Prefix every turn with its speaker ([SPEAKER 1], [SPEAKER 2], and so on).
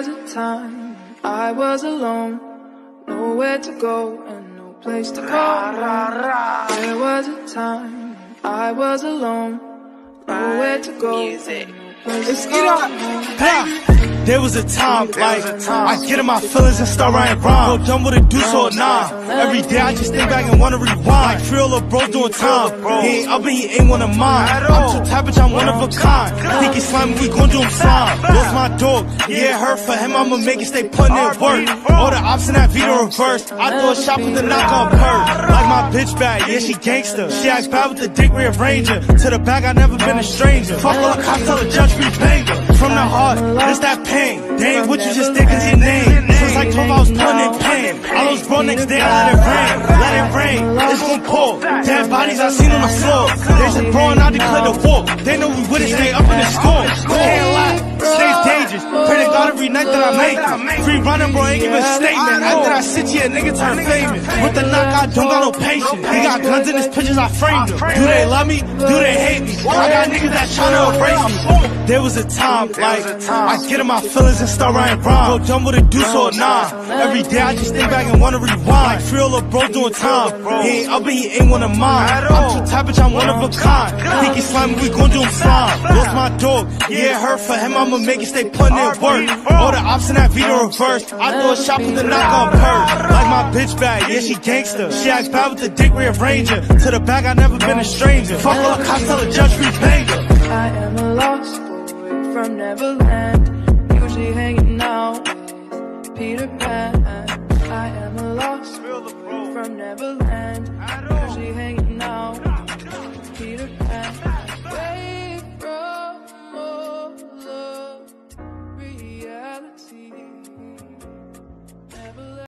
[SPEAKER 1] was a time I was alone, nowhere to go and no place to call. There was a time I was alone, nowhere to go.
[SPEAKER 2] Music.
[SPEAKER 1] Let's
[SPEAKER 3] get up. There was a time, like, I get in my feelings and start writing rhymes. Go dumb with a deuce or a nine. Every day I just think back and wanna rewind. Like Trilla bro doing time. He ain't up and he ain't one of mine. I'm too savage, I'm one of a kind. Think he's slimy, we gon' do him slime. Lost my dog, yeah, hurt for him, I'ma make it stay putting in work. All the ops in that Vito reverse. I throw a shot with the knock on purse. Like my bitch bag, yeah, she gangster. She acts bad with the dick rearranger. To the back, I never been a stranger. Fuck all the cops, tell the judge we paying. From the heart, it's that pain. Dang, what you just think is your name? Since like 12, I was putting pain. All those bro next day, I let it rain. Let it rain, it's gon' pour. Dead bodies I seen on the floor. There's a bro I declare the war. They know we wouldn't stay up in the score. Make it. Free running, bro, ain't give a statement. After I sit here, nigga turn famous. With the knock, I don't got no patience. He got guns in his pictures, I framed them. Do they love me? Do they hate me? I got niggas that tryna erase me. There was a time, like, I get in my feelings and start writing rhymes. Go dumb with a deuce or a nine. Every day I just think back and wanna rewind. Like Trilla bro doing time. He ain't up and he ain't one of mine. I'm too savage, I'm one of a kind. Think he's slimy, we gon' do him slime. Lost my dog, yeah, hurt for him, I'ma make it stay putting in work. All the ops in that Vito reverse. I throw a shot with the knock on purse. Like my bitch bag, yeah, she gangster. She acts bad with the dick rearranger. To the back, I never been a stranger. Fuck all the cops, tell the judge we paying her.
[SPEAKER 1] I am a lost boy from Neverland.